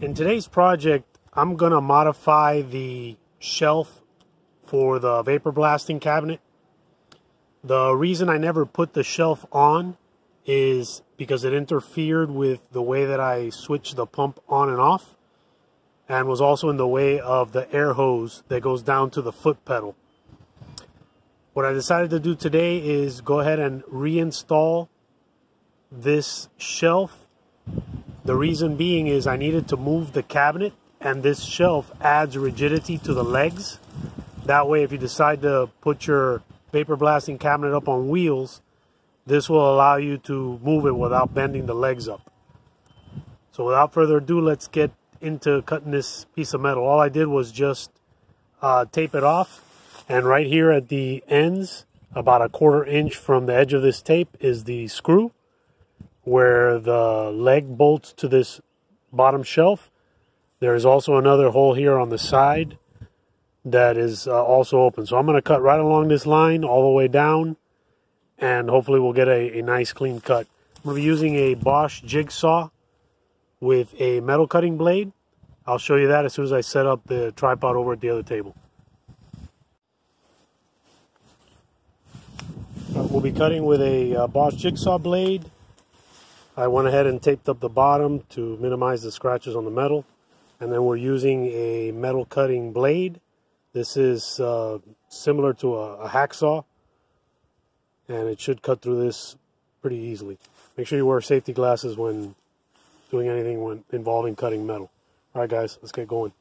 In today's project, I'm going to modify the shelf for the vapor blasting cabinet. The reason I never put the shelf on is because it interfered with the way that I switch the pump on and off and was also in the way of the air hose that goes down to the foot pedal. What I decided to do today is go ahead and reinstall this shelf the reason being is I needed to move the cabinet and this shelf adds rigidity to the legs. That way if you decide to put your vapor blasting cabinet up on wheels, this will allow you to move it without bending the legs up. So without further ado, let's get into cutting this piece of metal. All I did was just uh, tape it off. And right here at the ends, about a quarter inch from the edge of this tape is the screw where the leg bolts to this bottom shelf. There is also another hole here on the side that is uh, also open. So I'm going to cut right along this line all the way down and hopefully we'll get a, a nice clean cut. I'm going to be using a Bosch jigsaw with a metal cutting blade. I'll show you that as soon as I set up the tripod over at the other table. Uh, we'll be cutting with a uh, Bosch jigsaw blade I went ahead and taped up the bottom to minimize the scratches on the metal. And then we're using a metal cutting blade. This is uh, similar to a, a hacksaw. And it should cut through this pretty easily. Make sure you wear safety glasses when doing anything when involving cutting metal. All right, guys, let's get going.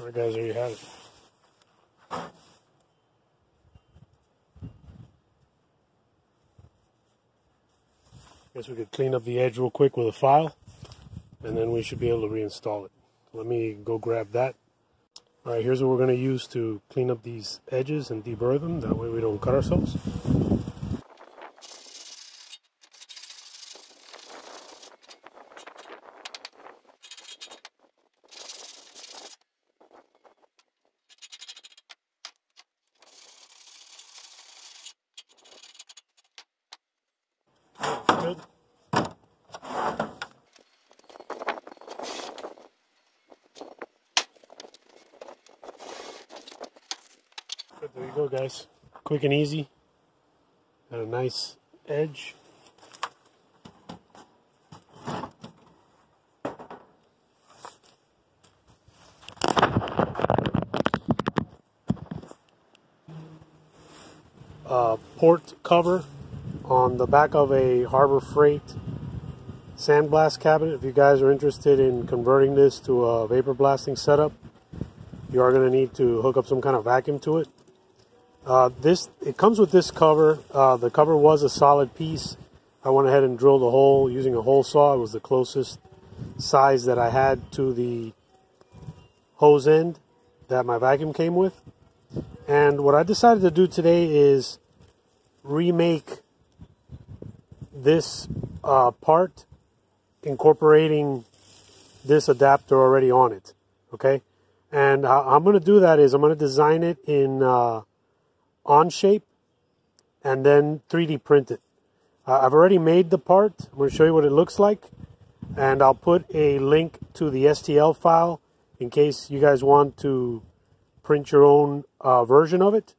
Alright guys, there you have it. I Guess we could clean up the edge real quick with a file and then we should be able to reinstall it. Let me go grab that. Alright, here's what we're going to use to clean up these edges and deburr them. That way we don't cut ourselves. Guys. Quick and easy. Got a nice edge. Uh, port cover on the back of a Harbor Freight sandblast cabinet. If you guys are interested in converting this to a vapor blasting setup, you are going to need to hook up some kind of vacuum to it. Uh, this It comes with this cover. Uh, the cover was a solid piece. I went ahead and drilled a hole using a hole saw. It was the closest size that I had to the hose end that my vacuum came with. And what I decided to do today is remake this uh, part incorporating this adapter already on it. Okay, And I'm going to do that is I'm going to design it in uh, Onshape and then 3D print it. Uh, I've already made the part. I'm going to show you what it looks like. And I'll put a link to the STL file in case you guys want to print your own uh, version of it.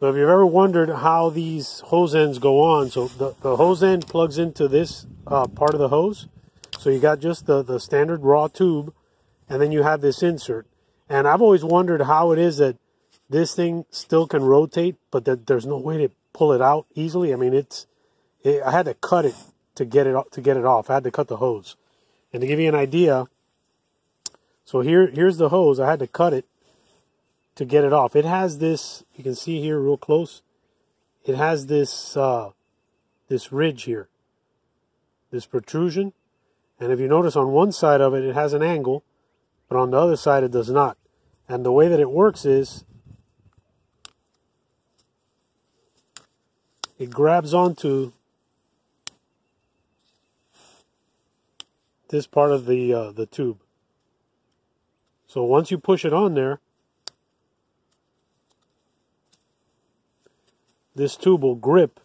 So if you've ever wondered how these hose ends go on, so the, the hose end plugs into this uh, part of the hose. So you got just the, the standard raw tube, and then you have this insert. And I've always wondered how it is that this thing still can rotate, but that there's no way to pull it out easily. I mean, it's it, I had to cut it to get it to get it off. I had to cut the hose. And to give you an idea, so here here's the hose. I had to cut it to get it off. It has this, you can see here real close, it has this, uh, this ridge here, this protrusion. And if you notice on one side of it, it has an angle, but on the other side it does not. And the way that it works is, it grabs onto this part of the uh, the tube. So once you push it on there, this tube will grip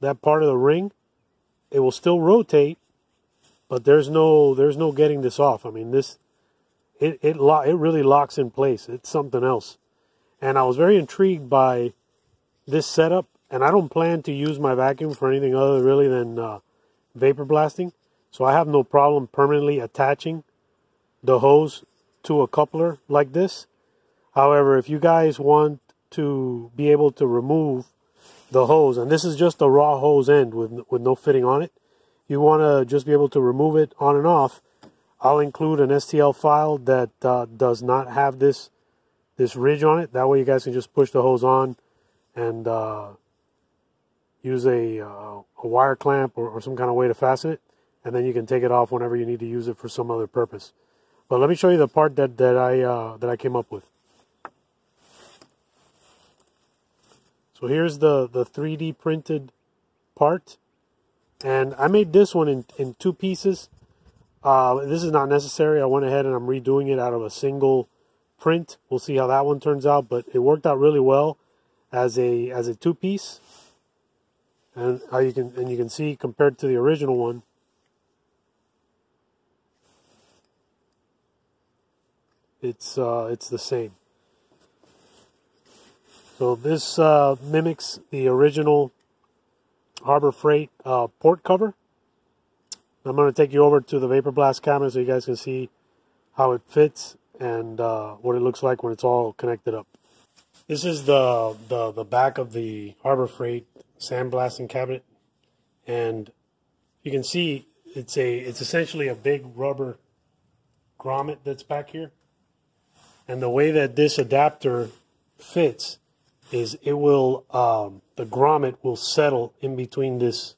that part of the ring. It will still rotate, but there's no there's no getting this off. I mean this it it lo- it really locks in place. It's something else. And I was very intrigued by this setup and I don't plan to use my vacuum for anything other really than uh, vapor blasting. So I have no problem permanently attaching the hose to a coupler like this. However, if you guys want to be able to remove the hose, and this is just a raw hose end with, with no fitting on it. You want to just be able to remove it on and off. I'll include an STL file that uh, does not have this this ridge on it. That way you guys can just push the hose on and uh, use a, uh, a wire clamp or, or some kind of way to fasten it. And then you can take it off whenever you need to use it for some other purpose. But let me show you the part that, that I uh, that I came up with. So here's the, the 3D printed part. And I made this one in, in two pieces. Uh, this is not necessary. I went ahead and I'm redoing it out of a single print. We'll see how that one turns out, but it worked out really well as a as a two piece. And how you can and you can see compared to the original one. It's uh, it's the same. So this uh, mimics the original Harbor Freight uh, port cover. I'm going to take you over to the Vapor Blast camera so you guys can see how it fits and uh, what it looks like when it's all connected up. This is the, the, the back of the Harbor Freight sandblasting cabinet. And you can see it's a it's essentially a big rubber grommet that's back here. And the way that this adapter fits is it will um, the grommet will settle in between this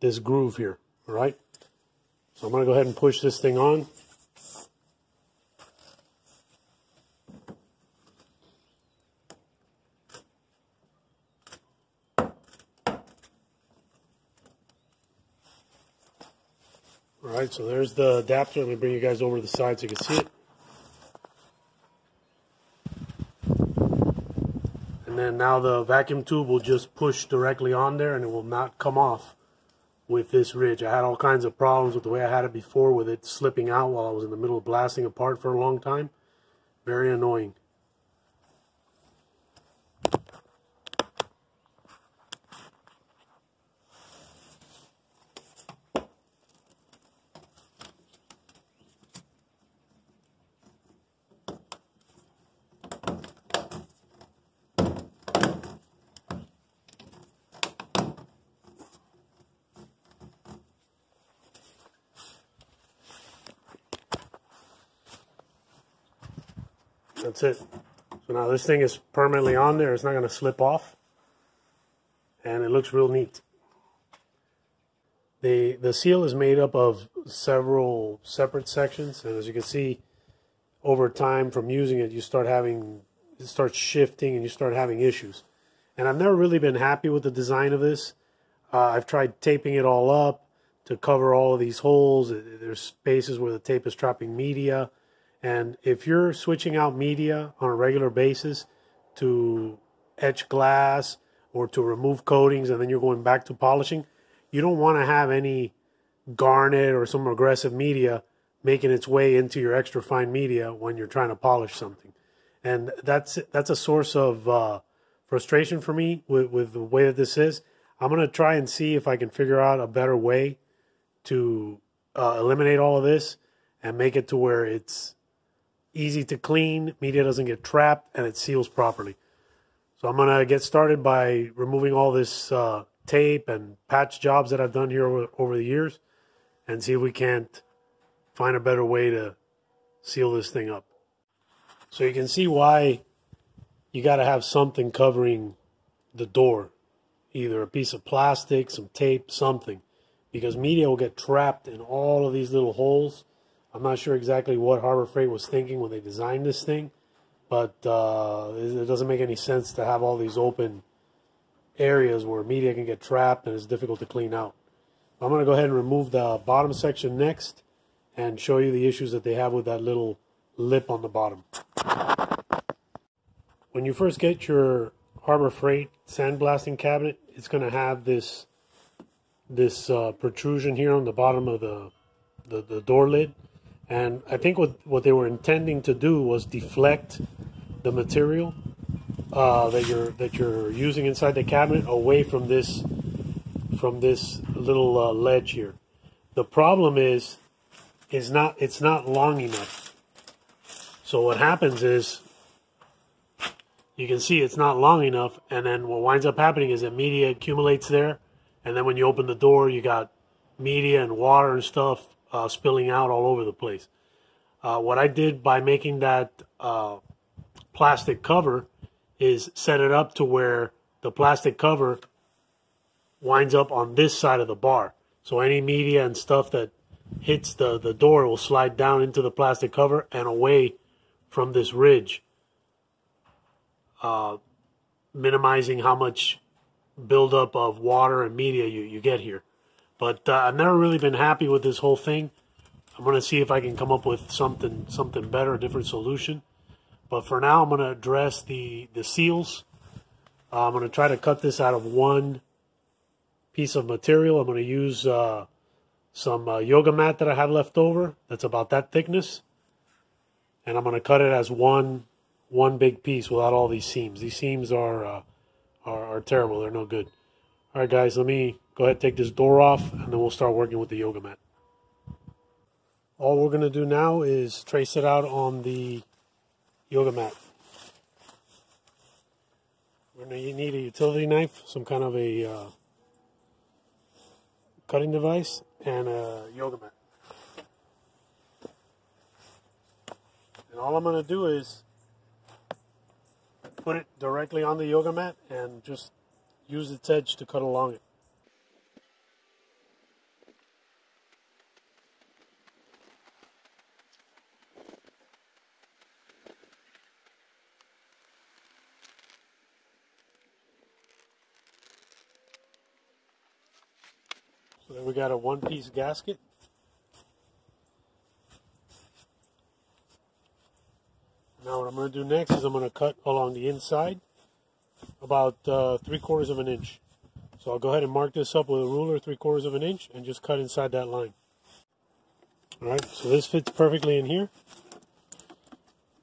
this groove here all right. So I'm gonna go ahead and push this thing on. All right so there's the adapter. Let me bring you guys over to the side so you can see it. And then now the vacuum tube will just push directly on there and it will not come off with this ridge. I had all kinds of problems with the way I had it before with it slipping out while I was in the middle of blasting apart for a long time. Very annoying. That's it. So now this thing is permanently on there. It's not going to slip off. And it looks real neat. The, the seal is made up of several separate sections. And as you can see, over time from using it, you start having, it starts shifting and you start having issues. And I've never really been happy with the design of this. Uh, I've tried taping it all up, to cover all of these holes. There's spaces where the tape is trapping media. And if you're switching out media on a regular basis to etch glass or to remove coatings and then you're going back to polishing, you don't want to have any garnet or some aggressive media making its way into your extra fine media when you're trying to polish something. And that's that's a source of uh, frustration for me with, with the way that this is. I'm going to try and see if I can figure out a better way to uh, eliminate all of this and make it to where it's easy to clean, media doesn't get trapped, and it seals properly. So I'm going to get started by removing all this uh, tape and patch jobs that I've done here over, over the years and see if we can't find a better way to seal this thing up. So you can see why you got to have something covering the door. Either a piece of plastic, some tape, something. Because media will get trapped in all of these little holes. I'm not sure exactly what Harbor Freight was thinking when they designed this thing. But uh, it doesn't make any sense to have all these open areas where media can get trapped and it's difficult to clean out. I'm going to go ahead and remove the bottom section next and show you the issues that they have with that little lip on the bottom. When you first get your Harbor Freight sandblasting cabinet, it's going to have this this uh, protrusion here on the bottom of the, the, the door lid. And I think what, what they were intending to do was deflect the material uh, that you're that you're using inside the cabinet away from this from this little uh, ledge here. The problem is is not it's not long enough. So what happens is you can see it's not long enough and then what winds up happening is that media accumulates there and then when you open the door you got media and water and stuff uh, spilling out all over the place. Uh, what I did by making that uh, plastic cover is set it up to where the plastic cover winds up on this side of the bar. So any media and stuff that hits the, the door will slide down into the plastic cover and away from this ridge, uh, minimizing how much buildup of water and media you, you get here. But uh, I've never really been happy with this whole thing. I'm going to see if I can come up with something something better, a different solution. But for now, I'm going to address the, the seals. Uh, I'm going to try to cut this out of one piece of material. I'm going to use uh, some uh, yoga mat that I have left over. That's about that thickness. And I'm going to cut it as one one big piece without all these seams. These seams are, uh, are, are terrible. They're no good. All right, guys, let me go ahead take this door off, and then we'll start working with the yoga mat. All we're going to do now is trace it out on the yoga mat. We're going to need a utility knife, some kind of a uh, cutting device, and a yoga mat. And all I'm going to do is put it directly on the yoga mat and just use its edge to cut along it. Then we got a one-piece gasket. Now what I'm going to do next is I'm going to cut along the inside about uh, three quarters of an inch. So I'll go ahead and mark this up with a ruler three quarters of an inch and just cut inside that line. Alright, so this fits perfectly in here.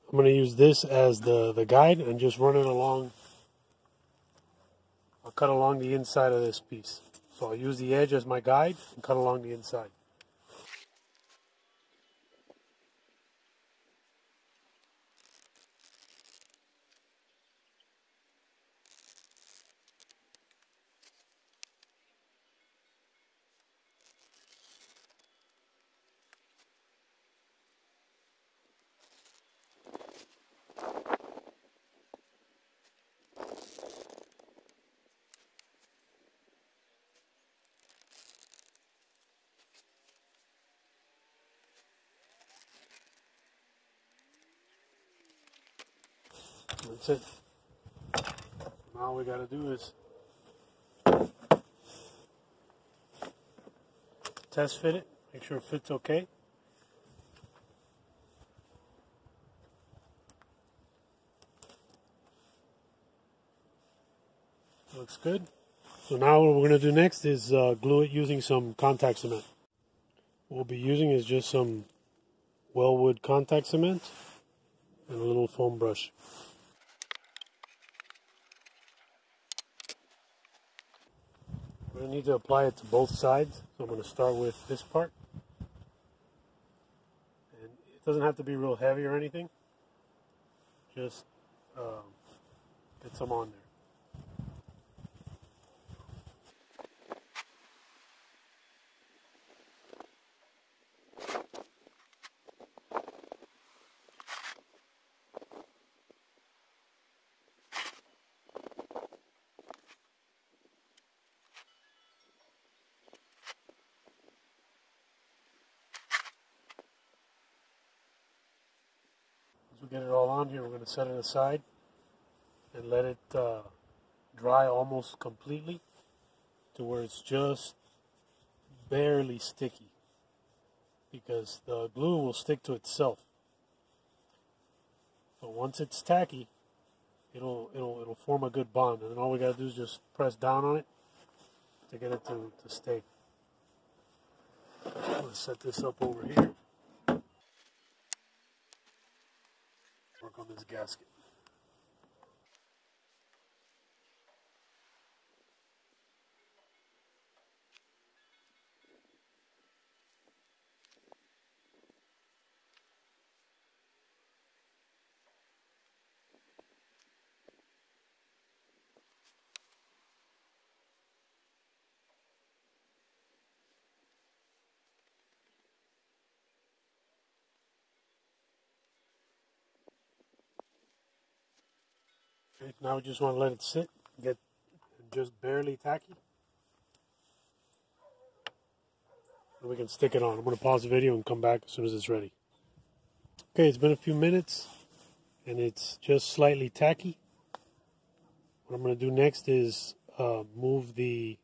I'm going to use this as the, the guide and just run it along. I'll cut along the inside of this piece. So I'll use the edge as my guide and cut along the inside. That's it. Now all we got to do is test fit it, make sure it fits okay. Looks good. So now what we're going to do next is uh, glue it using some contact cement. What we'll be using is just some Weldwood contact cement and a little foam brush. To need to apply it to both sides. So I'm going to start with this part. And it doesn't have to be real heavy or anything. Just um, get some on there. we get it all on here, we're going to set it aside and let it uh, dry almost completely to where it's just barely sticky because the glue will stick to itself. But once it's tacky, it'll it'll it'll form a good bond, and then all we gotta do is just press down on it to get it to, to stay. I'm gonna set this up over here. On this gasket. Okay, now we just want to let it sit, get just barely tacky. And we can stick it on. I'm going to pause the video and come back as soon as it's ready. Okay, it's been a few minutes and it's just slightly tacky. What I'm going to do next is uh, move the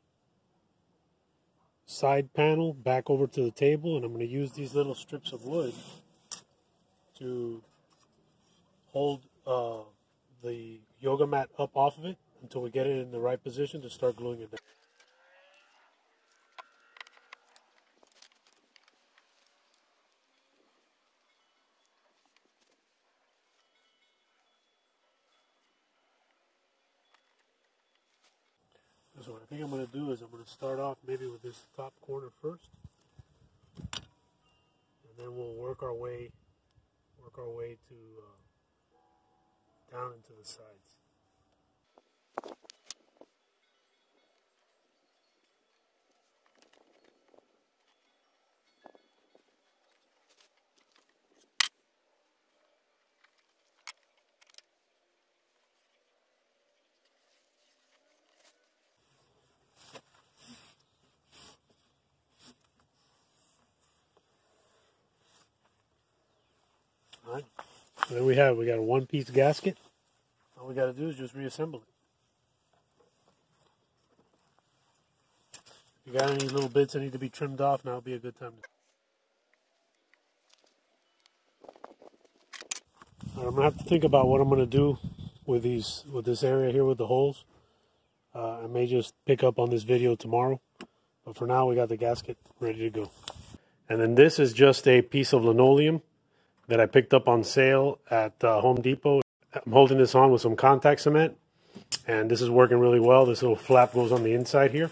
side panel back over to the table and I'm going to use these little strips of wood to hold uh, the yoga mat up off of it until we get it in the right position to start gluing it down. So what I think I'm going to do is I'm going to start off maybe with this top corner first. And then we'll work our way work our way to uh, down into the sides. All right. So there we have. We got a one-piece gasket. All we got to do is just reassemble it. If you got any little bits that need to be trimmed off, now would be a good time. To... I'm gonna have to think about what I'm gonna do with these, with this area here with the holes. Uh, I may just pick up on this video tomorrow, but for now we got the gasket ready to go. And then this is just a piece of linoleum that I picked up on sale at uh, Home Depot. I'm holding this on with some contact cement, and this is working really well. This little flap goes on the inside here,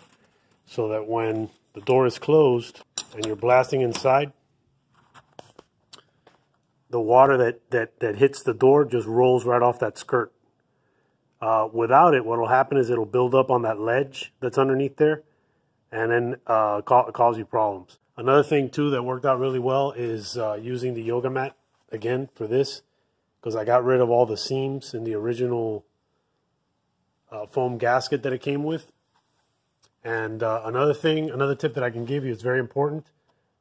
so that when the door is closed and you're blasting inside, the water that, that, that hits the door just rolls right off that skirt. Uh, without it, what will happen is it'll build up on that ledge that's underneath there, and then uh, ca cause you problems. Another thing too that worked out really well is uh, using the yoga mat again for this because I got rid of all the seams in the original uh, foam gasket that it came with. And uh, another thing, another tip that I can give you, it's very important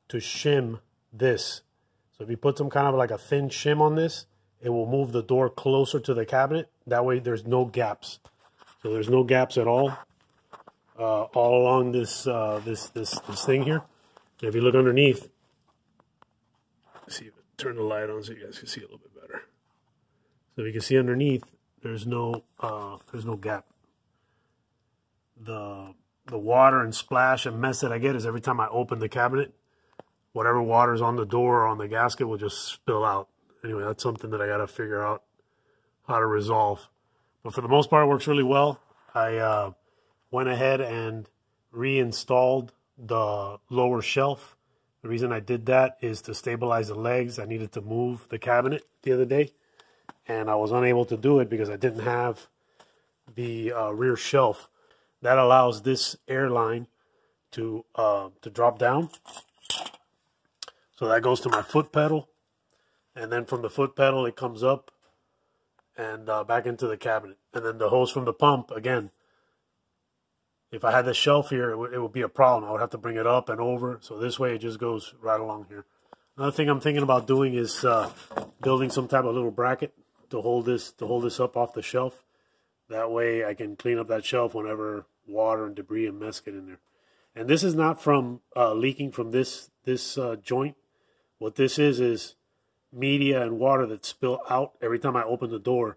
to shim this. So if you put some kind of like a thin shim on this, it will move the door closer to the cabinet. That way there's no gaps. So there's no gaps at all, uh, all along this, uh, this, this, this thing here. And If you look underneath, see turn the light on so you guys can see a little bit better. So you can see underneath, there's no uh, there's no gap. The the water and splash and mess that I get is every time I open the cabinet, whatever water's on the door or on the gasket will just spill out. Anyway, that's something that I got to figure out how to resolve. But for the most part, it works really well. I uh, went ahead and reinstalled the lower shelf. The reason I did that is to stabilize the legs. I needed to move the cabinet the other day, and I was unable to do it because I didn't have the uh, rear shelf. That allows this airline to uh, to drop down. So that goes to my foot pedal, and then from the foot pedal it comes up and uh, back into the cabinet. And then the hose from the pump, again, if I had the shelf here, it, it would be a problem. I would have to bring it up and over. So this way it just goes right along here. Another thing I'm thinking about doing is uh, building some type of little bracket to hold this to hold this up off the shelf. That way I can clean up that shelf whenever water and debris and mess get in there. And this is not from uh, leaking from this this uh, joint. What this is is media and water that spill out every time I open the door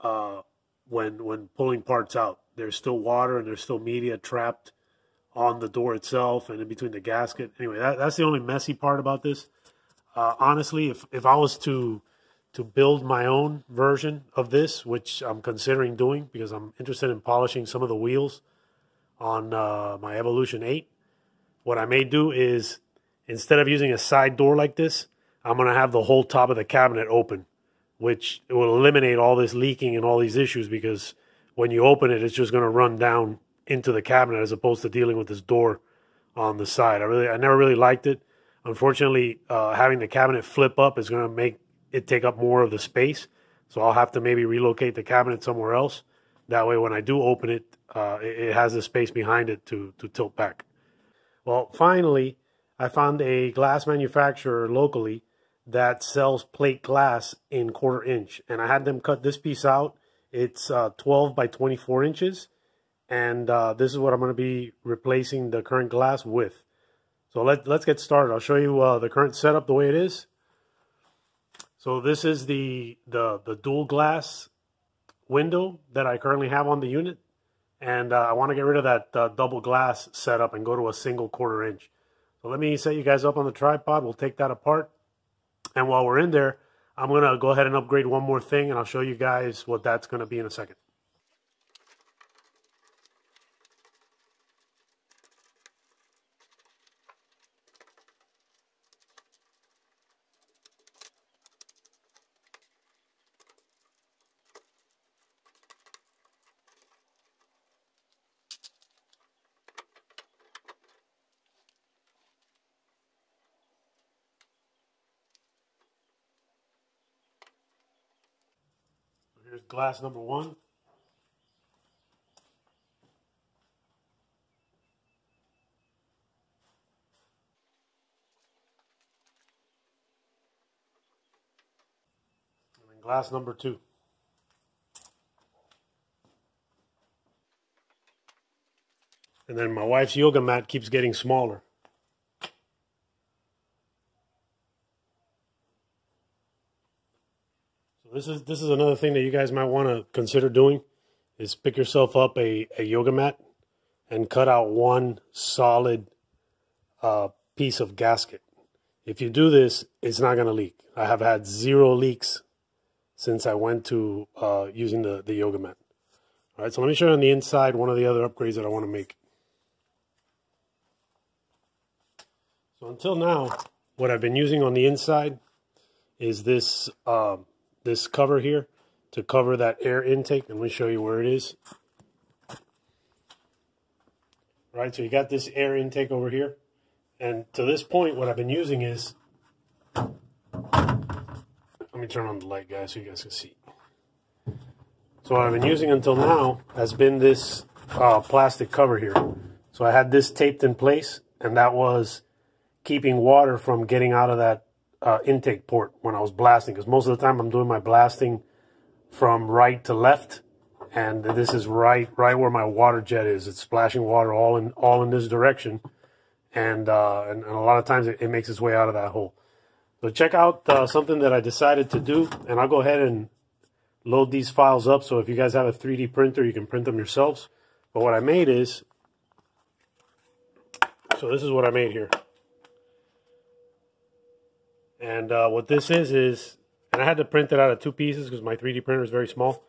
uh, when when pulling parts out. There's still water and there's still media trapped on the door itself and in between the gasket. Anyway, that, that's the only messy part about this. Uh, honestly, if if I was to to build my own version of this, which I'm considering doing because I'm interested in polishing some of the wheels on uh, my Evolution 8, what I may do is instead of using a side door like this, I'm going to have the whole top of the cabinet open, which will eliminate all this leaking and all these issues because when you open it, it's just going to run down into the cabinet as opposed to dealing with this door on the side. I really, I never really liked it. Unfortunately, uh, having the cabinet flip up is going to make it take up more of the space. So I'll have to maybe relocate the cabinet somewhere else. That way, when I do open it, uh, it, it has the space behind it to to tilt back. Well, finally, I found a glass manufacturer locally that sells plate glass in quarter inch. And I had them cut this piece out. It's uh, 12 by 24 inches. And uh, this is what I'm going to be replacing the current glass with. So let, let's get started. I'll show you uh, the current setup the way it is. So this is the, the, the dual glass window that I currently have on the unit. And uh, I want to get rid of that uh, double glass setup and go to a single quarter inch. So let me set you guys up on the tripod. We'll take that apart and while we're in there, I'm going to go ahead and upgrade one more thing, and I'll show you guys what that's going to be in a second. Here's glass number one. And then glass number two. And then my wife's yoga mat keeps getting smaller. This is this is another thing that you guys might want to consider doing is pick yourself up a, a yoga mat and cut out one solid uh, piece of gasket. If you do this, it's not going to leak. I have had zero leaks since I went to uh, using the, the yoga mat. All right, so let me show you on the inside one of the other upgrades that I want to make. So until now, what I've been using on the inside is this uh, this cover here to cover that air intake. Let me show you where it is. Right, so you got this air intake over here. And to this point, what I've been using is, let me turn on the light, guys, so you guys can see. So what I've been using until now has been this uh, plastic cover here. So I had this taped in place, and that was keeping water from getting out of that uh, intake port when I was blasting because most of the time I'm doing my blasting from right to left and this is right right where my water jet is it's splashing water all in all in this direction and, uh, and, and, a lot of times it, it, makes its way out of that hole. So check out uh, something that I decided to do, and I'll go ahead and load these files up. So if you guys have a 3D printer, you can print them yourselves. But what I made is, so this is what I made here. And uh, what this is, is, and I had to print it out of two pieces because my 3D printer is very small.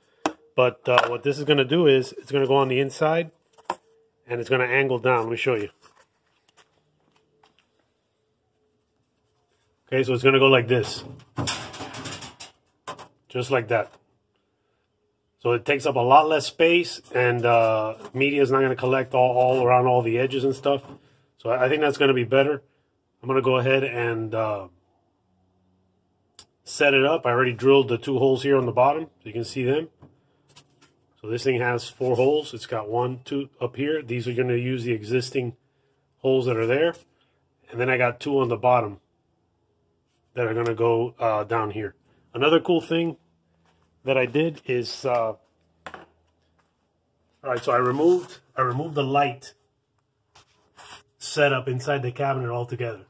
But uh, what this is going to do is, it's going to go on the inside, and it's going to angle down. Let me show you. Okay, so it's going to go like this. Just like that. So it takes up a lot less space and uh, media is not going to collect all, all around all the edges and stuff. So I think that's going to be better. I'm going to go ahead and uh, set it up. I already drilled the two holes here on the bottom so you can see them. So this thing has four holes. It's got one, two up here. These are going to use the existing holes that are there. And then I got two on the bottom that are going to go uh, down here. Another cool thing that I did is, uh, all right, so I removed, I removed the light setup inside the cabinet altogether.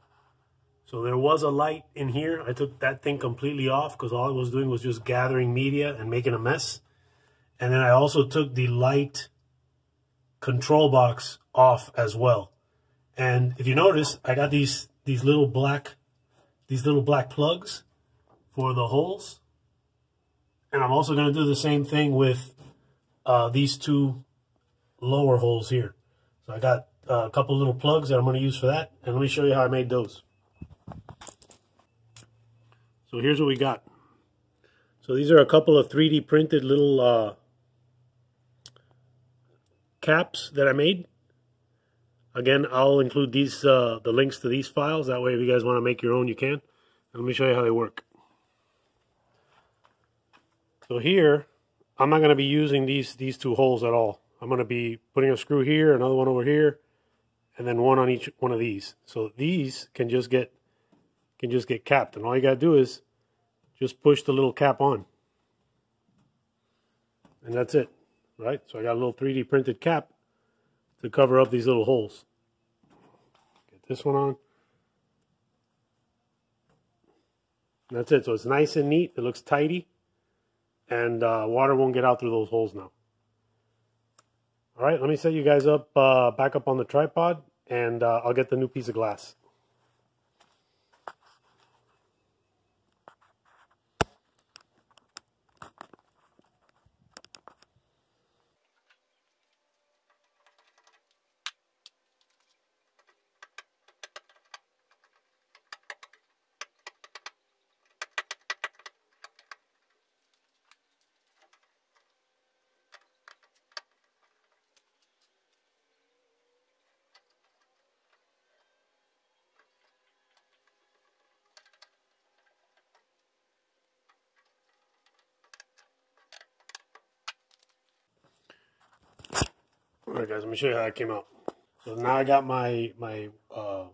So there was a light in here. I took that thing completely off because all I was doing was just gathering media and making a mess. And then I also took the light control box off as well. And if you notice, I got these these little black these little black plugs for the holes. And I'm also going to do the same thing with uh, these two lower holes here. So I got uh, a couple little plugs that I'm going to use for that. And let me show you how I made those. So here's what we got. So these are a couple of 3D printed little uh, caps that I made. Again, I'll include these uh, the links to these files. That way, if you guys want to make your own, you can. And let me show you how they work. So here, I'm not going to be using these these two holes at all. I'm going to be putting a screw here, another one over here, and then one on each one of these. So these can just get can just get capped, and all you got to do is just push the little cap on, and that's it, right? So I got a little 3D printed cap to cover up these little holes. Get this one on. that's it. So it's nice and neat. It looks tidy. And uh, water won't get out through those holes now. All right, let me set you guys up uh, back up on the tripod. And uh, I'll get the new piece of glass. Alright guys, let me show you how it came out. So now I got my, my uh,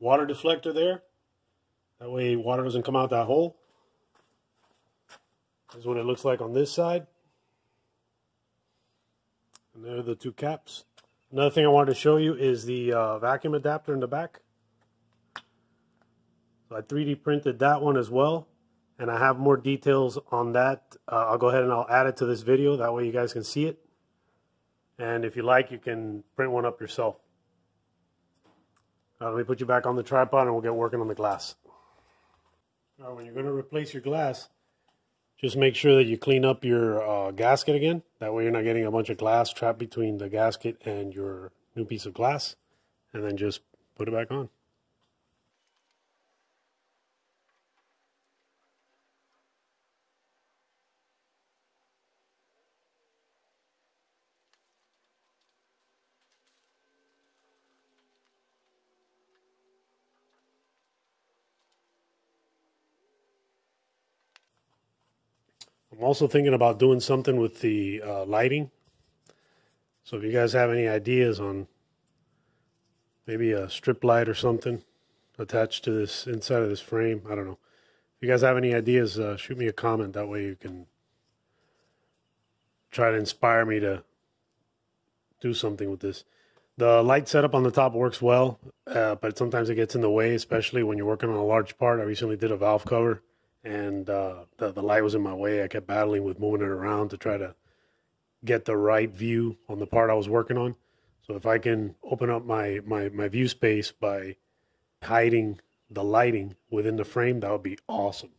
water deflector there. That way water doesn't come out that hole. This is what it looks like on this side. And there are the two caps. Another thing I wanted to show you is the uh, vacuum adapter in the back. So I 3D printed that one as well. And I have more details on that. Uh, I'll go ahead and I'll add it to this video. That way you guys can see it. And if you like, you can print one up yourself. Uh, let me put you back on the tripod and we'll get working on the glass. When you're going to replace your glass, just make sure that you clean up your uh, gasket again. That way you're not getting a bunch of glass trapped between the gasket and your new piece of glass. And then just put it back on. I'm also thinking about doing something with the uh, lighting. So if you guys have any ideas on maybe a strip light or something attached to this inside of this frame, I don't know. If you guys have any ideas, uh, shoot me a comment. That way you can try to inspire me to do something with this. The light setup on the top works well, uh, but sometimes it gets in the way, especially when you're working on a large part. I recently did a valve cover, and uh, the, the light was in my way. I kept battling with moving it around to try to get the right view on the part I was working on. So if I can open up my, my, my view space by hiding the lighting within the frame, that would be awesome.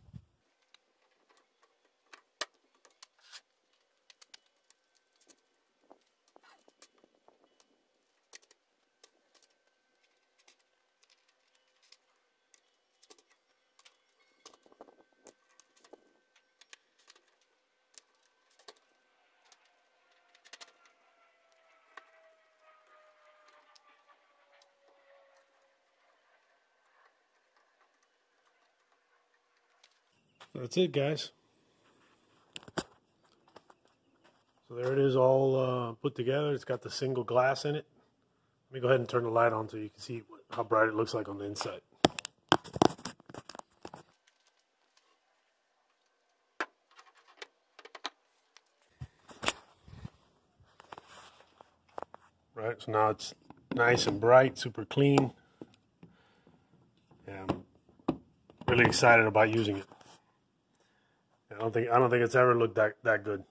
That's it, guys. So there it is all uh, put together. It's got the single glass in it. Let me go ahead and turn the light on so you can see how bright it looks like on the inside. Right, so now it's nice and bright, super clean. Yeah, I'm really excited about using it. Don't think I don't think it's ever looked that that good.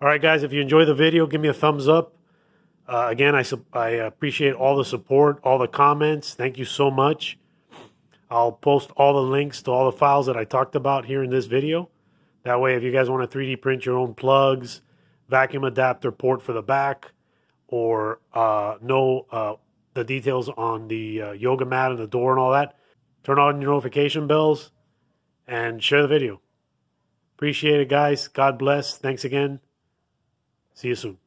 All right, guys, if you enjoy the video, give me a thumbs up. Uh, again, I I appreciate all the support, all the comments. Thank you so much. I'll post all the links to all the files that I talked about here in this video. That way, if you guys want to 3D print your own plugs, vacuum adapter port for the back, or uh, know uh, the details on the uh, yoga mat and the door and all that, turn on your notification bells, and share the video. Appreciate it, guys. God bless. Thanks again. See you soon.